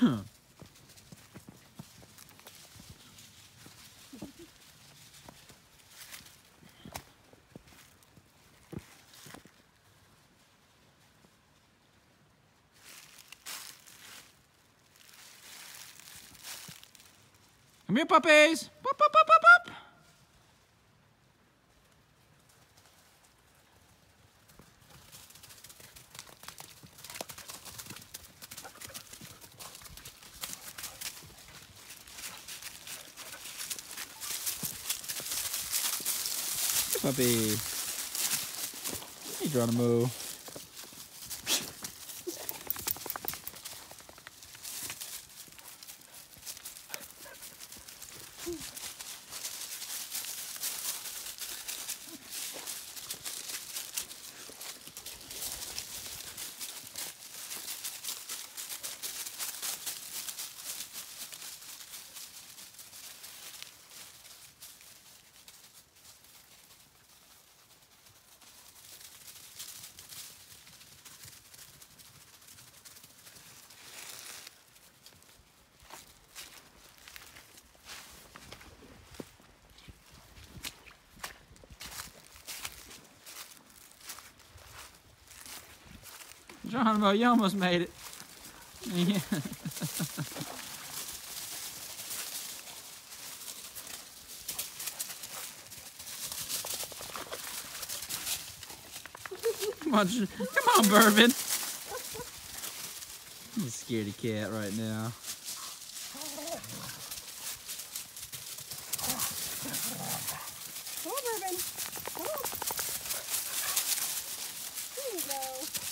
Come here, puppies. Pop, pop, pop, pop. Puppy. Hey, Geronimo. Geronimo, you almost made it. Yeah. come on, come on, Bourbon. He's a scaredy cat right now. Come on, Bourbon. Come on. There you go.